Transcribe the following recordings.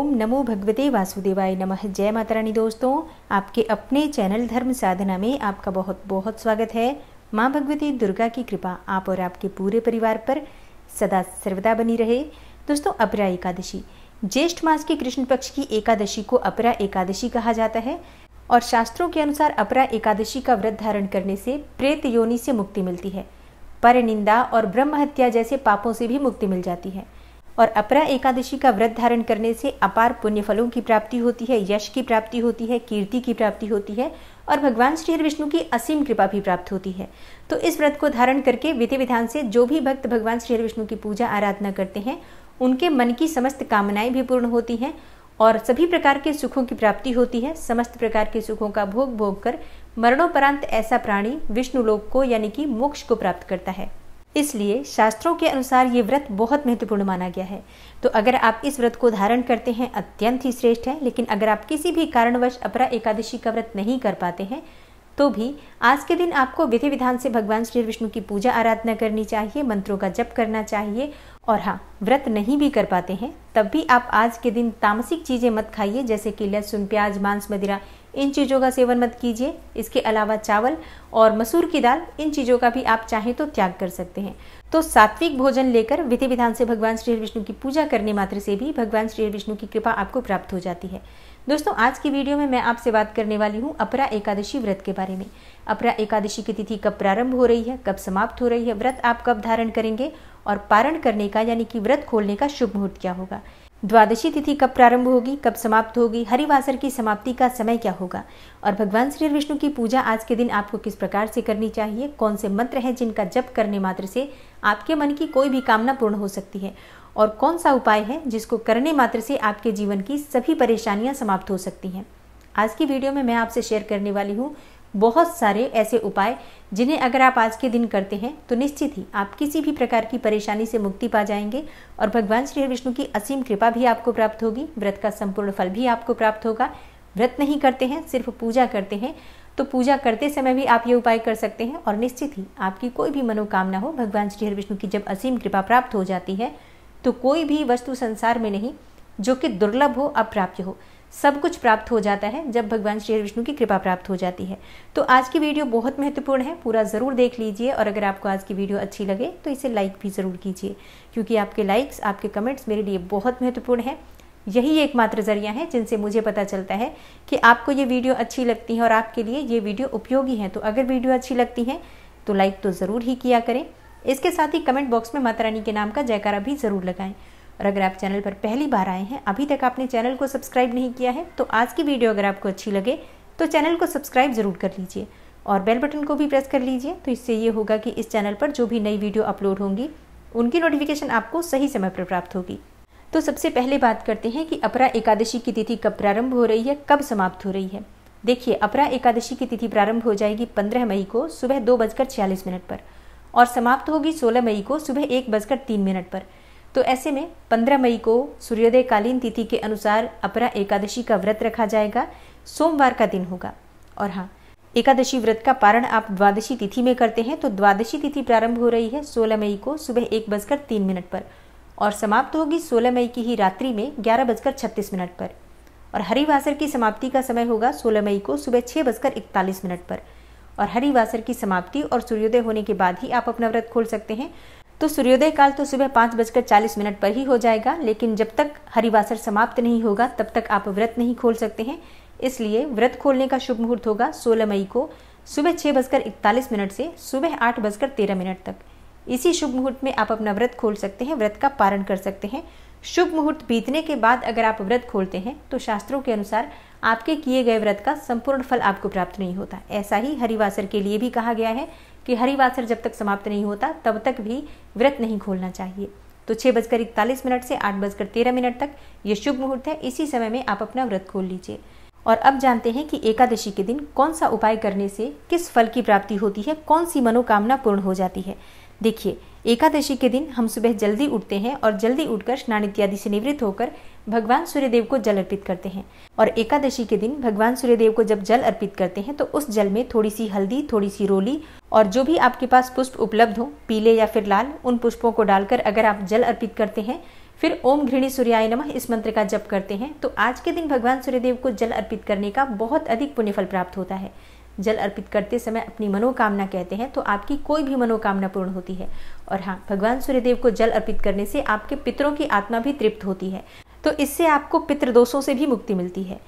ओम नमो भगवते वासुदेवाय नमः। जय माता रानी दोस्तों, आपके अपने चैनल धर्म साधना में आपका बहुत बहुत स्वागत है। माँ भगवती दुर्गा की कृपा आप और आपके पूरे परिवार पर सदा सर्वदा बनी रहे। दोस्तों, अपरा एकादशी। ज्येष्ठ मास के कृष्ण पक्ष की एकादशी को अपरा एकादशी कहा जाता है और शास्त्रों के अनुसार अपरा एकादशी का व्रत धारण करने से प्रेत योनि से मुक्ति मिलती है। पर निंदा और ब्रह्म हत्या जैसे पापों से भी मुक्ति मिल जाती है। और अपरा एकादशी का व्रत धारण करने से अपार पुण्य फलों की प्राप्ति होती है, यश की प्राप्ति होती है, कीर्ति की प्राप्ति होती है और भगवान श्री विष्णु की असीम कृपा भी प्राप्त होती है। तो इस व्रत को धारण करके विधि विधान से जो भी भक्त भगवान श्री विष्णु की पूजा आराधना करते हैं, उनके मन की समस्त कामनाएँ भी पूर्ण होती हैं और सभी प्रकार के सुखों की प्राप्ति होती है। समस्त प्रकार के सुखों का भोग भोग कर मरणोपरांत ऐसा प्राणी विष्णु लोक को यानी कि मोक्ष को प्राप्त करता है। इसलिए शास्त्रों के अनुसार ये व्रत बहुत महत्वपूर्ण माना गया है। तो अगर आप इस व्रत को धारण करते हैं, अत्यंत ही श्रेष्ठ है, लेकिन अगर आप किसी भी कारणवश अपरा एकादशी का व्रत नहीं कर पाते हैं तो भी आज के दिन आपको विधि विधान से भगवान श्री विष्णु की पूजा आराधना करनी चाहिए, मंत्रों का जप करना चाहिए, और हाँ व्रत नहीं भी कर पाते हैं, तब भी आप आज के दिन तामसिक चीज़ें मत खाइए, जैसे कि लहसुन, प्याज, मांस, मदिरा इन चीज़ों का सेवन मत कीजिए। इसके अलावा चावल और मसूर की दाल, इन चीज़ों का भी आप चाहें तो त्याग कर सकते हैं। तो सात्विक भोजन लेकर विधि विधान से भगवान श्री विष्णु की पूजा करने मात्र से भी भगवान श्री विष्णु की कृपा आपको प्राप्त हो जाती है। दोस्तों, आज की वीडियो में मैं आपसे बात करने वाली हूँ अपरा एकादशी व्रत के बारे में। अपरा एकादशी की तिथि कब प्रारंभ हो रही है, कब समाप्त हो रही है, व्रत आप कब धारण करेंगे और पारण करने का, यानी कि व्रत खोलने का शुभ मुहूर्त क्या होगा? द्वादशी तिथि कब प्रारंभ होगी, कब समाप्त होगी, हरिवासर की समाप्ति का समय क्या होगा? और भगवान श्री विष्णु की पूजा आज के दिन आपको किस प्रकार से करनी चाहिए? कौन से मंत्र हैं जिनका जप करने मात्र से आपके मन की कोई भी कामना पूर्ण हो सकती है? और कौन सा उपाय है जिसको करने मात्र से आपके जीवन की सभी परेशानियाँ समाप्त हो सकती हैं? आज की वीडियो में मैं आपसे शेयर करने वाली हूँ। बहुत सारे ऐसे उपाय जिन्हें अगर आप आज के दिन करते हैं तो निश्चित ही आप किसी भी प्रकार की परेशानी से मुक्ति पा जाएँगे और भगवान श्री विष्णु की असीम कृपा भी आपको प्राप्त होगी, व्रत का संपूर्ण फल भी आपको प्राप्त होगा। व्रत नहीं करते हैं, सिर्फ़ पूजा करते हैं तो पूजा करते समय भी आप ये उपाय कर सकते हैं और निश्चित ही आपकी कोई भी मनोकामना हो, भगवान श्री विष्णु की जब असीम कृपा प्राप्त हो जाती है तो कोई भी वस्तु संसार में नहीं, जो कि दुर्लभ हो, अप्राप्य हो। सब कुछ प्राप्त हो जाता है जब भगवान श्री विष्णु की कृपा प्राप्त हो जाती है। तो आज की वीडियो बहुत महत्वपूर्ण है, पूरा ज़रूर देख लीजिए और अगर आपको आज की वीडियो अच्छी लगे तो इसे लाइक भी ज़रूर कीजिए, क्योंकि आपके लाइक्स आपके कमेंट्स मेरे लिए बहुत महत्वपूर्ण है। यही एकमात्र ज़रिया है जिनसे मुझे पता चलता है कि आपको ये वीडियो अच्छी लगती है और आपके लिए ये वीडियो उपयोगी है। तो अगर वीडियो अच्छी लगती है तो लाइक तो ज़रूर ही किया करें। इसके साथ ही कमेंट बॉक्स में माता रानी के नाम का जयकारा भी ज़रूर लगाएँ। और अगर आप चैनल पर पहली बार आए हैं, अभी तक आपने चैनल को सब्सक्राइब नहीं किया है तो आज की वीडियो अगर आपको अच्छी लगे तो चैनल को सब्सक्राइब ज़रूर कर लीजिए और बेल बटन को भी प्रेस कर लीजिए। तो इससे ये होगा कि इस चैनल पर जो भी नई वीडियो अपलोड होंगी, उनकी नोटिफिकेशन आपको सही समय पर प्राप्त होगी। तो सबसे पहले बात करते हैं कि अपरा एकादशी की तिथि कब प्रारंभ हो रही है, कब समाप्त हो रही है। देखिए, अपरा एकादशी की तिथि प्रारंभ हो जाएगी पंद्रह मई को सुबह दो बजकर छियालीस मिनट पर और समाप्त होगी सोलह मई को सुबह एक बजकर तीन मिनट पर। तो ऐसे में 15 मई को सूर्योदय कालीन तिथि के अनुसार अपरा एकादशी का व्रत रखा जाएगा। सोमवार का दिन होगा। और हाँ एकादशी व्रत का पारण आप द्वादशी तिथि में करते हैं तो द्वादशी तिथि प्रारंभ हो रही है 16 मई को सुबह एक बजकर तीन मिनट पर। और समाप्त होगी 16 मई की ही रात्रि में ग्यारह बजकर छत्तीस मिनट पर। और हरिवासर की समाप्ति का समय होगा 16 मई को सुबह छः बजकर इकतालीस मिनट पर। और हरिवासर की समाप्ति और सूर्योदय होने के बाद ही आप अपना व्रत खोल सकते हैं। तो सूर्योदय काल तो सुबह पाँच बजकर चालीस मिनट पर ही हो जाएगा, लेकिन जब तक हरिवासर समाप्त नहीं होगा, तब तक आप व्रत नहीं खोल सकते हैं। इसलिए व्रत खोलने का शुभ मुहूर्त होगा सोलह मई को, सुबह छः बजकर इकतालीस मिनट से सुबह आठ बजकर तेरह मिनट तक। इसी शुभ मुहूर्त में आप अपना व्रत खोल सकते हैं, व्रत का पारण कर सकते हैं। शुभ मुहूर्त बीतने के बाद अगर आप व्रत खोलते हैं तो शास्त्रों के अनुसार आपके किए गए व्रत का संपूर्ण फल आपको प्राप्त नहीं होता। ऐसा ही हरिवासर के लिए भी कहा गया है कि हरिवासर जब तक समाप्त नहीं होता, तब तक भी व्रत नहीं खोलना चाहिए। तो छः बजकर इकतालीस मिनट से आठ बजकर तेरह मिनट तक ये शुभ मुहूर्त है। इसी समय में आप अपना व्रत खोल लीजिए। और अब जानते हैं कि एकादशी के दिन कौन सा उपाय करने से किस फल की प्राप्ति होती है, कौन सी मनोकामना पूर्ण हो जाती है। देखिए, एकादशी के दिन हम सुबह जल्दी उठते हैं और जल्दी उठकर स्नान इत्यादि से निवृत्त होकर भगवान सूर्यदेव को जल अर्पित करते हैं। और एकादशी के दिन भगवान सूर्यदेव को जब जल अर्पित करते हैं तो उस जल में थोड़ी सी हल्दी थोड़ी सी रोली और जो भी आपके पास पुष्प उपलब्ध हो, पीले या फिर लाल, उन पुष्पों को डालकर अगर आप जल अर्पित करते हैं, फिर ओम घृणी सूर्याय नमः इस मंत्र का जप करते हैं तो आज के दिन भगवान सूर्यदेव को जल अर्पित करने का बहुत अधिक पुण्यफल प्राप्त होता है। जल अर्पित करते समय अपनी मनोकामना कहते हैं तो आपकी कोई भी मनोकामना पूर्ण होती है। और हाँ भगवान सूर्यदेव को जल अर्पित करने से आपके पितरों की आत्मा भी तृप्त होती है। तो इससे आपको पितृदोषों से भी मुक्ति मिलती है।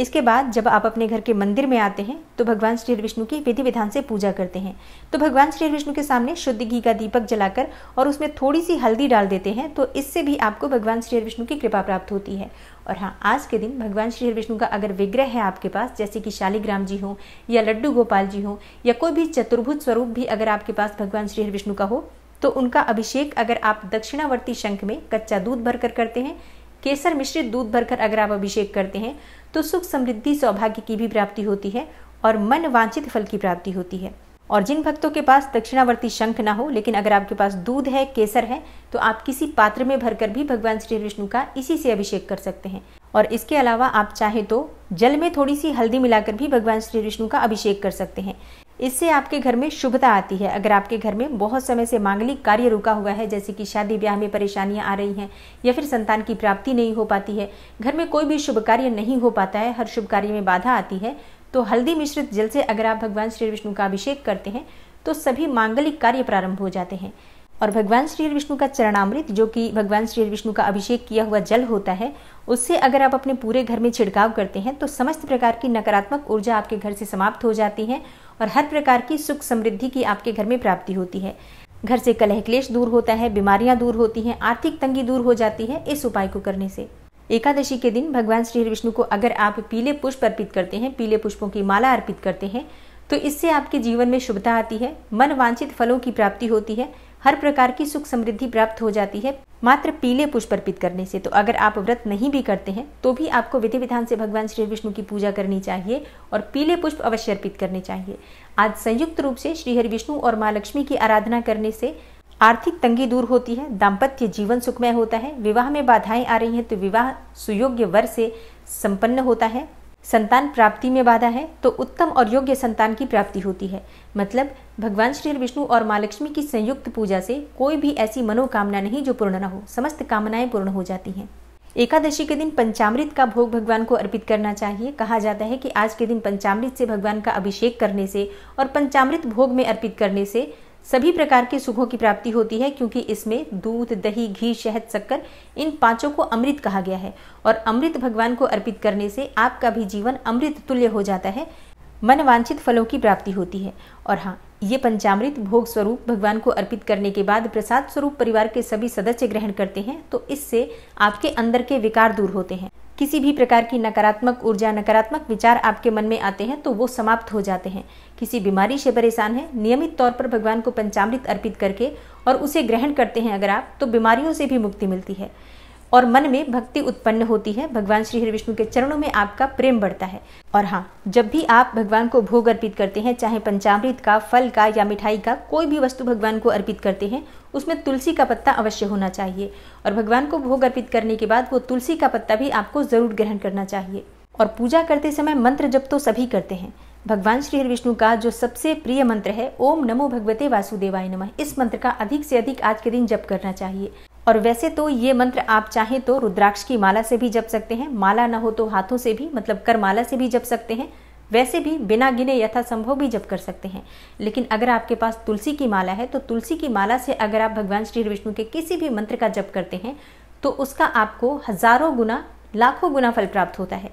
इसके बाद जब आप अपने घर के मंदिर में आते हैं तो भगवान श्री विष्णु की विधि विधान से पूजा करते हैं। तो भगवान श्री विष्णु के सामने शुद्ध घी का दीपक जलाकर और उसमें थोड़ी सी हल्दी डाल देते हैं तो इससे भी आपको भगवान श्री विष्णु की कृपा प्राप्त होती है। और हाँ आज के दिन भगवान श्री विष्णु का अगर विग्रह है आपके पास, जैसे कि शालिग्राम जी हो या लड्डू गोपाल जी हो या कोई भी चतुर्भुज स्वरूप भी अगर आपके पास भगवान श्री विष्णु का हो तो उनका अभिषेक अगर आप दक्षिणावर्ती शंख में कच्चा दूध भरकर करते हैं, केसर मिश्रित दूध भरकर अगर आप अभिषेक करते हैं तो सुख समृद्धि सौभाग्य की भी प्राप्ति होती है और मन वांछित फल की प्राप्ति होती है। और जिन भक्तों के पास दक्षिणावर्ती शंख ना हो, लेकिन अगर आपके पास दूध है, केसर है तो आप किसी पात्र में भरकर भी भगवान श्री विष्णु का इसी से अभिषेक कर सकते हैं। और इसके अलावा आप चाहे तो जल में थोड़ी सी हल्दी मिलाकर भी भगवान श्री विष्णु का अभिषेक कर सकते हैं। इससे आपके घर में शुभता आती है। अगर आपके घर में बहुत समय से मांगलिक कार्य रुका हुआ है, जैसे कि शादी, ब्याह में परेशानियाँ आ रही हैं या फिर संतान की प्राप्ति नहीं हो पाती है, घर में कोई भी शुभ कार्य नहीं हो पाता है, हर शुभ कार्य में बाधा आती है तो हल्दी मिश्रित जल से अगर आप भगवान श्री विष्णु का अभिषेक करते हैं तो सभी मांगलिक कार्य प्रारंभ हो जाते हैं। और भगवान श्री विष्णु का चरणामृत, जो कि भगवान श्री विष्णु का अभिषेक किया हुआ जल होता है, उससे अगर आप अपने पूरे घर में छिड़काव करते हैं तो समस्त प्रकार की नकारात्मक ऊर्जा आपके घर से समाप्त हो जाती है और हर प्रकार की सुख समृद्धि की आपके घर में प्राप्ति होती है। घर से कलह क्लेश दूर होता है, बीमारियाँ दूर होती हैं, आर्थिक तंगी दूर हो जाती है इस उपाय को करने से। एकादशी के दिन भगवान श्री विष्णु को अगर आप पीले पुष्प अर्पित करते हैं, पीले पुष्पों की माला अर्पित करते हैं तो इससे आपके जीवन में शुभता आती है, मन वांछित फलों की प्राप्ति होती है, हर प्रकार की सुख समृद्धि प्राप्त हो जाती है, मात्र पीले पुष्प अर्पित करने से। तो अगर आप व्रत नहीं भी करते हैं तो भी आपको विधि विधान से भगवान श्री विष्णु की पूजा करनी चाहिए और पीले पुष्प अवश्य अर्पित करने चाहिए। आज संयुक्त रूप से श्री हरि विष्णु और माँ लक्ष्मी की आराधना करने से आर्थिक तंगी दूर होती है, दाम्पत्य जीवन सुखमय होता है, विवाह में बाधाएँ आ रही हैं तो विवाह सुयोग्य वर से संपन्न होता है। संतान प्राप्ति में बाधा है तो उत्तम और योग्य संतान की प्राप्ति होती है। मतलब भगवान श्री विष्णु और माँ लक्ष्मी की संयुक्त पूजा से कोई भी ऐसी मनोकामना नहीं जो पूर्ण न हो, समस्त कामनाएँ पूर्ण हो जाती हैं। एकादशी के दिन पंचामृत का भोग भगवान को अर्पित करना चाहिए। कहा जाता है कि आज के दिन पंचामृत से भगवान का अभिषेक करने से और पंचामृत भोग में अर्पित करने से सभी प्रकार के सुखों की प्राप्ति होती है, क्योंकि इसमें दूध, दही, घी, शहद, शक्कर, इन पाँचों को अमृत कहा गया है। और अमृत भगवान को अर्पित करने से आपका भी जीवन अमृत तुल्य हो जाता है। मन वांछित फलों की प्राप्ति होती है। और हाँ ये पंचामृत भोग स्वरूप भगवान को अर्पित करने के बाद प्रसाद स्वरूप परिवार के सभी सदस्य ग्रहण करते हैं तो इससे आपके अंदर के विकार दूर होते हैं। किसी भी प्रकार की नकारात्मक ऊर्जा, नकारात्मक विचार आपके मन में आते हैं तो वो समाप्त हो जाते हैं। किसी बीमारी से परेशान है, नियमित तौर पर भगवान को पंचामृत अर्पित करके और उसे ग्रहण करते हैं अगर आप तो बीमारियों से भी मुक्ति मिलती है। और मन में भक्ति उत्पन्न होती है। भगवान श्री हरि विष्णु के चरणों में आपका प्रेम बढ़ता है। और हाँ जब भी आप भगवान को भोग अर्पित करते हैं, चाहे पंचामृत का, फल का या मिठाई का, कोई भी वस्तु भगवान को अर्पित करते हैं, उसमें तुलसी का पत्ता अवश्य होना चाहिए। और भगवान को भोग अर्पित करने के बाद वो तुलसी का पत्ता भी आपको ज़रूर ग्रहण करना चाहिए। और पूजा करते समय मंत्र जब तो सभी करते हैं। भगवान श्री हरि विष्णु का जो सबसे प्रिय मंत्र है, ओम नमो भगवते वासुदेवाय नमः, इस मंत्र का अधिक से अधिक आज के दिन जप करना चाहिए। और वैसे तो ये मंत्र आप चाहें तो रुद्राक्ष की माला से भी जप सकते हैं। माला ना हो तो हाथों से भी मतलब कर माला से भी जप सकते हैं। वैसे भी बिना गिने यथा संभव भी जप कर सकते हैं। लेकिन अगर आपके पास तुलसी की माला है तो तुलसी की माला से अगर आप भगवान श्री विष्णु के किसी भी मंत्र का जप करते हैं तो उसका आपको हज़ारों गुना, लाखों गुना फल प्राप्त होता है।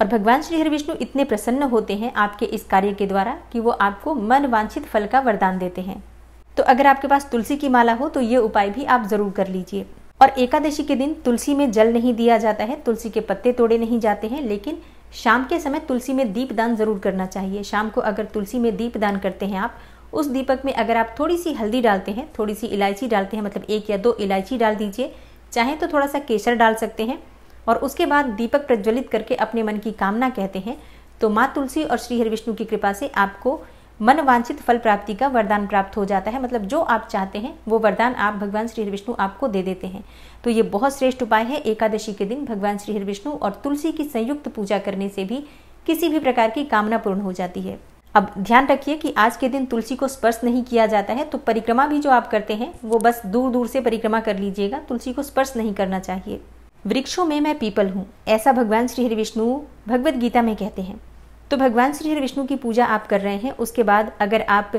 और भगवान श्री हरि विष्णु इतने प्रसन्न होते हैं आपके इस कार्य के द्वारा कि वो आपको मन वांछित फल का वरदान देते हैं। तो अगर आपके पास तुलसी की माला हो तो ये उपाय भी आप ज़रूर कर लीजिए। और एकादशी के दिन तुलसी में जल नहीं दिया जाता है, तुलसी के पत्ते तोड़े नहीं जाते हैं, लेकिन शाम के समय तुलसी में दीप दान ज़रूर करना चाहिए। शाम को अगर तुलसी में दीप दान करते हैं आप, उस दीपक में अगर आप थोड़ी सी हल्दी डालते हैं थोड़ी सी इलायची डालते हैं मतलब एक या दो इलायची डाल दीजिए, चाहे तो थोड़ा सा केसर डाल सकते हैं, और उसके बाद दीपक प्रज्वलित करके अपने मन की कामना कहते हैं तो माँ तुलसी और श्री हरि विष्णु की कृपा से आपको मन वांछित फल प्राप्ति का वरदान प्राप्त हो जाता है। मतलब जो आप चाहते हैं, वो वरदान आप भगवान श्री विष्णु आपको दे देते हैं। तो ये बहुत श्रेष्ठ उपाय है। एकादशी के दिन भगवान श्री विष्णु और तुलसी की संयुक्त पूजा करने से भी किसी भी प्रकार की कामना पूर्ण हो जाती है। अब ध्यान रखिए कि आज के दिन तुलसी को स्पर्श नहीं किया जाता है। तो परिक्रमा भी जो आप करते हैं, वो बस दूर दूर से परिक्रमा कर लीजिएगा। तुलसी को स्पर्श नहीं करना चाहिए। वृक्षों में मैं पीपल हूँ। ऐसा भगवान श्री हरि विष्णु भगवत गीता में कहते हैं। तो भगवान श्री हरि विष्णु की पूजा आप कर रहे हैं, उसके बाद अगर आप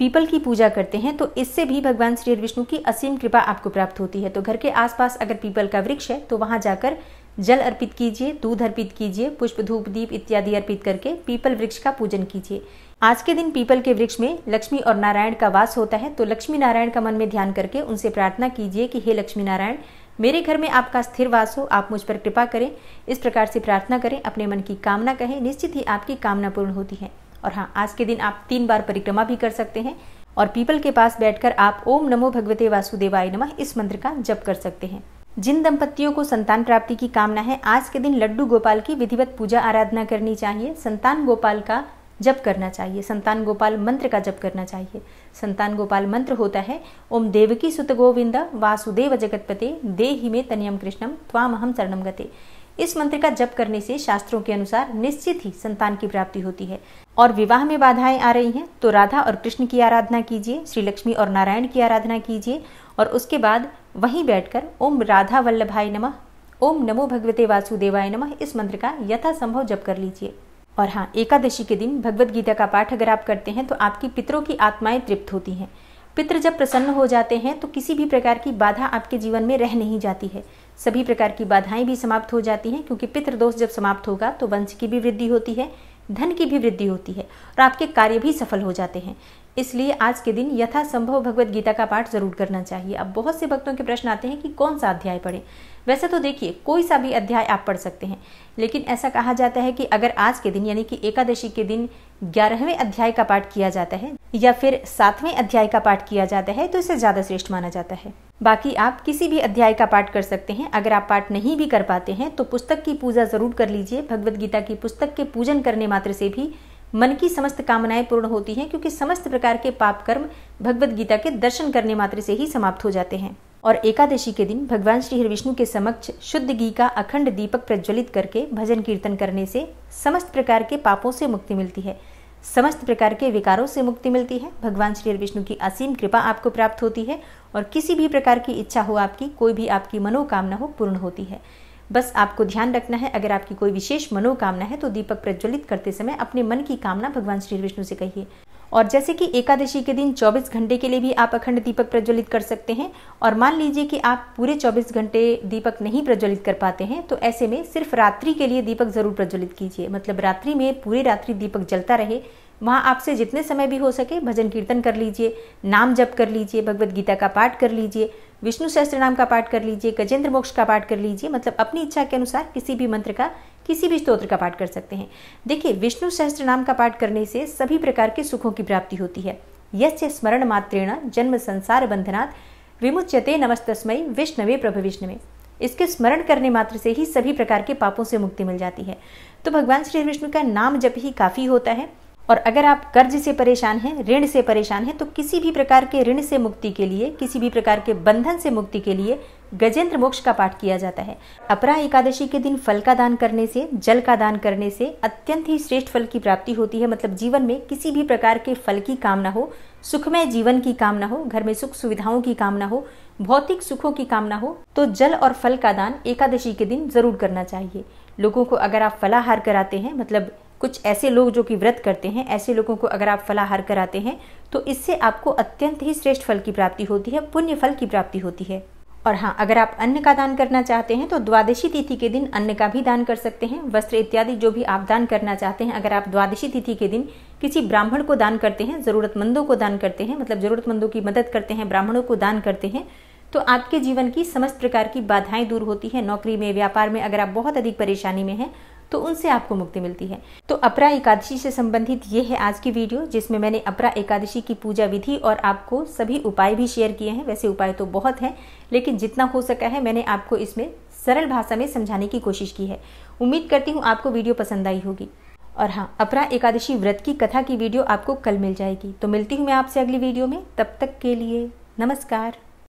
पीपल की पूजा करते हैं तो इससे भी भगवान श्री विष्णु की असीम कृपा आपको प्राप्त होती है। तो घर के आसपास अगर पीपल का वृक्ष है तो वहाँ जाकर जल अर्पित कीजिए, दूध अर्पित कीजिए, पुष्प, धूप, दीप इत्यादि अर्पित करके पीपल वृक्ष का पूजन कीजिए। आज के दिन पीपल के वृक्ष में लक्ष्मी और नारायण का वास होता है तो लक्ष्मी नारायण का मन में ध्यान करके उनसे प्रार्थना कीजिए कि हे लक्ष्मी नारायण मेरे घर में आपका स्थिर वास हो आप मुझ पर कृपा करें। इस प्रकार से प्रार्थना करें, अपने मन की कामना कहें, निश्चित ही आपकी कामना पूर्ण होती है। और हाँ आज के दिन आप तीन बार परिक्रमा भी कर सकते हैं और पीपल के पास बैठकर आप ओम नमो भगवते वासुदेवाय नमः इस मंत्र का जप कर सकते हैं। जिन दंपतियों को संतान प्राप्ति की कामना है, आज के दिन लड्डू गोपाल की विधिवत पूजा आराधना करनी चाहिए। संतान गोपाल का जप करना चाहिए। संतान गोपाल मंत्र का जप करना चाहिए। संतान गोपाल मंत्र होता है, ओम देवकी सुत गोविंद, वासुदेव जगतपते दे ही में तनियम कृष्णम त्वाम हम शरणम गते। इस मंत्र का जप करने से शास्त्रों के अनुसार निश्चित ही संतान की प्राप्ति होती है। और विवाह में बाधाएँ आ रही हैं तो राधा और कृष्ण की आराधना कीजिए श्री लक्ष्मी और नारायण की आराधना कीजिए, और उसके बाद वहीं बैठकर ओम राधा वल्लभाई नमः, ओम नमो भगवते वासुदेवाय नमः, इस मंत्र का यथासंभव जप कर लीजिए। और हाँ एकादशी के दिन गीता का पाठ अगर आप करते हैं तो आपकी पितरों की आत्माएँ तृप्त होती हैं। पितृ जब प्रसन्न हो जाते हैं तो किसी भी प्रकार की बाधा आपके जीवन में रह नहीं जाती है। सभी प्रकार की बाधाएँ भी समाप्त हो जाती हैं, क्योंकि पितृदोष जब समाप्त होगा तो वंश की भी वृद्धि होती है, धन की भी वृद्धि होती है, और आपके कार्य भी सफल हो जाते हैं। इसलिए आज के दिन यथासंभव भगवत गीता का पाठ ज़रूर करना चाहिए। अब बहुत से भक्तों के प्रश्न आते हैं कि कौन सा अध्याय पढ़े? वैसे तो देखिए, कोई सा भी अध्याय आप पढ़ सकते हैं, लेकिन ऐसा कहा जाता है कि अगर आज के दिन, यानी कि एकादशी के दिन ग्यारहवें अध्याय का पाठ किया जाता है, या फिर सातवें अध्याय का पाठ किया जाता है तो इसे ज़्यादा श्रेष्ठ माना जाता है। बाकी आप किसी भी अध्याय का पाठ कर सकते हैं। अगर आप पाठ नहीं भी कर पाते हैं तो पुस्तक की पूजा ज़रूर कर लीजिए। भगवत गीता की पुस्तक के पूजन करने मात्र से भी मन की समस्त कामनाएँ पूर्ण होती हैं, क्योंकि समस्त प्रकार के पाप कर्म भगवत गीता के दर्शन करने मात्र से ही समाप्त हो जाते हैं। और एकादशी के दिन भगवान श्री हरि विष्णु के समक्ष शुद्ध घी का अखंड दीपक प्रज्वलित करके भजन कीर्तन करने से समस्त प्रकार के पापों से मुक्ति मिलती है। समस्त प्रकार के विकारों से मुक्ति मिलती है। भगवान श्री हरि विष्णु की असीम कृपा आपको प्राप्त होती है और किसी भी प्रकार की इच्छा हो आपकी, कोई भी आपकी मनोकामना हो पूर्ण होती है। बस आपको ध्यान रखना है, अगर आपकी कोई विशेष मनोकामना है तो दीपक प्रज्वलित करते समय अपने मन की कामना भगवान श्री विष्णु से कहिए। और जैसे कि एकादशी के दिन 24 घंटे के लिए भी आप अखंड दीपक प्रज्वलित कर सकते हैं, और मान लीजिए कि आप पूरे 24 घंटे दीपक नहीं प्रज्वलित कर पाते हैं तो ऐसे में सिर्फ़ रात्रि के लिए दीपक ज़रूर प्रज्वलित कीजिए। मतलब रात्रि में पूरी रात्रि दीपक जलता रहे वहाँ आपसे जितने समय भी हो सके भजन कीर्तन कर लीजिए, नाम जप कर लीजिए, भगवत गीता का पाठ कर लीजिए, विष्णु सहस्त्र नाम का पाठ कर लीजिए, गजेंद्र मोक्ष का पाठ कर लीजिए मतलब अपनी इच्छा के अनुसार किसी भी मंत्र का, किसी भी स्त्रोत्र का पाठ कर सकते हैं। देखिए, विष्णु सहस्त्र नाम का पाठ करने से सभी प्रकार के सुखों की प्राप्ति होती है। यस्य स्मरण मात्रेण जन्म संसार बंधनात् विमुच्यते नमस्तस्मय विष्णवे प्रभ विष्णवे। इसके स्मरण करने मात्र से ही सभी प्रकार के पापों से मुक्ति मिल जाती है। तो भगवान श्री विष्णु का नाम जप ही काफ़ी होता है। और अगर आप कर्ज से परेशान हैं, ऋण से परेशान हैं तो किसी भी प्रकार के ऋण से मुक्ति के लिए, किसी भी प्रकार के बंधन से मुक्ति के लिए गजेंद्र मोक्ष का पाठ किया जाता है। अपरा एकादशी के दिन फल का दान करने से, जल का दान करने से अत्यंत ही श्रेष्ठ फल की प्राप्ति होती है। मतलब जीवन में किसी भी प्रकार के फल की कामना हो, सुखमय जीवन की कामना हो, घर में सुख सुविधाओं की कामना हो, भौतिक सुखों की कामना हो तो जल और फल का दान एकादशी के दिन ज़रूर करना चाहिए। लोगों को अगर आप फलाहार कराते हैं मतलब कुछ ऐसे लोग जो कि व्रत करते हैं, ऐसे लोगों को अगर आप फलाहार कराते हैं तो इससे आपको अत्यंत ही श्रेष्ठ फल की प्राप्ति होती है, पुण्य फल की प्राप्ति होती है। और हाँ अगर आप अन्न का दान करना चाहते हैं तो द्वादशी तिथि के दिन अन्न का भी दान कर सकते हैं, वस्त्र इत्यादि जो भी आप दान करना चाहते हैं, अगर आप द्वादशी तिथि के दिन किसी ब्राह्मण को दान करते हैं, जरूरतमंदों को दान करते हैं मतलब जरूरतमंदों की मदद करते हैं, ब्राह्मणों को दान करते हैं तो आपके जीवन की समस्त प्रकार की बाधाएँ दूर होती है। नौकरी में, व्यापार में, अगर आप बहुत अधिक परेशानी में हैं तो उनसे आपको मुक्ति मिलती है। तो अपरा एकादशी से संबंधित ये है आज की वीडियो, जिसमें मैंने अपरा एकादशी की पूजा विधि और आपको सभी उपाय भी शेयर किए हैं। वैसे उपाय तो बहुत हैं, लेकिन जितना हो सका है मैंने आपको इसमें सरल भाषा में समझाने की कोशिश की है। उम्मीद करती हूँ आपको वीडियो पसंद आई होगी। और हाँ अपरा एकादशी व्रत की कथा की वीडियो आपको कल मिल जाएगी। तो मिलती हूँ मैं आपसे अगली वीडियो में। तब तक के लिए नमस्कार।